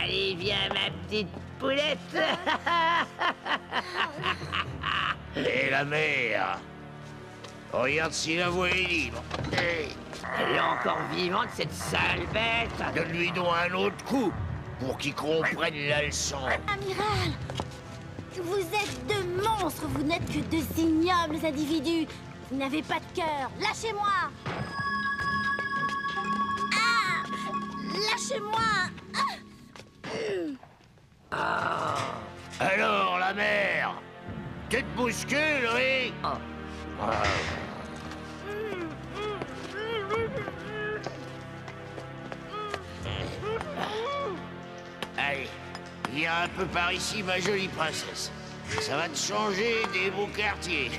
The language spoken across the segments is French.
Allez, viens, ma petite poulette. Et la mère Regarde si la voie est libre. Eh, Elle est encore vivante, cette sale bête. Donne-lui donc un autre coup pour qu'il comprenne la leçon. Amiral Vous êtes deux monstres, vous n'êtes que deux ignobles individus. Vous n'avez pas de cœur. Lâchez-moi Lâchez-moi Ah Alors, la mère Tu te bouscules, oui Ah. Allez, viens un peu par ici, ma jolie princesse. Ça va te changer des beaux quartiers.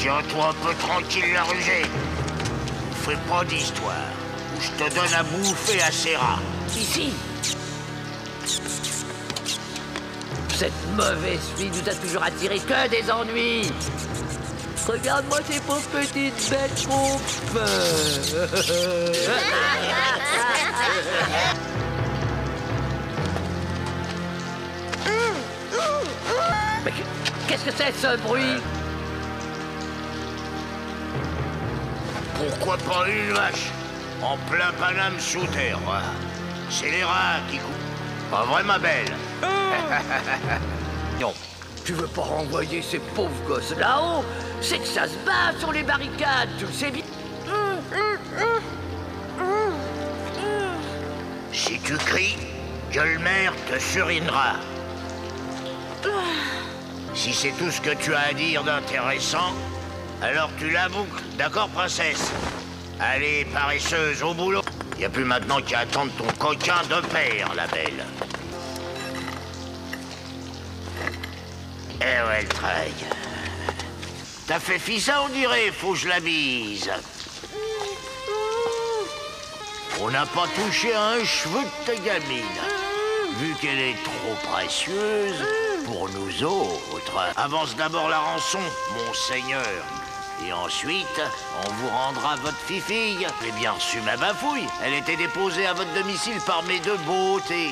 Tiens-toi un peu tranquille, la rugée. Fais pas d'histoire. ou Je te donne à bouffer à ces rats. Ici. Cette mauvaise fille nous a toujours attiré que des ennuis. Regarde-moi ces pauvres petites bêtes. Mais qu'est-ce que c'est ce bruit? Pourquoi pas une vache En plein Paname sous terre. C'est les rats qui coupent. Pas vrai, ma belle Non. Tu veux pas renvoyer ces pauvres gosses là-haut C'est que ça se bat sur les barricades, tu le sais bien. Si tu cries, Gueulemer te surinera. Si c'est tout ce que tu as à dire d'intéressant, alors tu la boucles, d'accord, princesse? Allez, paresseuse, au boulot. Y a plus maintenant qu'à attendre ton coquin de père, la belle. Eh ouais, le. T'as fait fi ça, on dirait, faut que je la bise. On n'a pas touché à un cheveu de ta gamine. Vu qu'elle est trop précieuse pour nous autres. Avance d'abord la rançon, monseigneur. Et ensuite, on vous rendra votre fifille. J'ai bien reçu ma bafouille. Elle était déposée à votre domicile par mes deux beautés.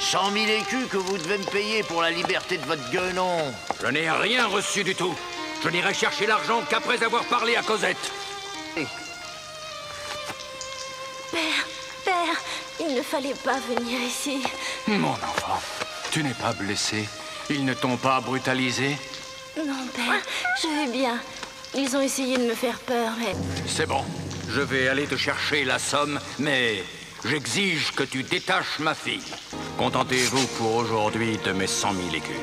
Cent mille écus que vous devez me payer pour la liberté de votre guenon. Je n'ai rien reçu du tout. Je n'irai chercher l'argent qu'après avoir parlé à Cosette. Père, père, il ne fallait pas venir ici. Mon enfant, tu n'es pas blessé. Ils ne t'ont pas brutalisé. Non, père, je vais bien. Ils ont essayé de me faire peur, mais... C'est bon. Je vais aller te chercher la somme, mais j'exige que tu détaches ma fille. Contentez-vous pour aujourd'hui de mes cent mille écus.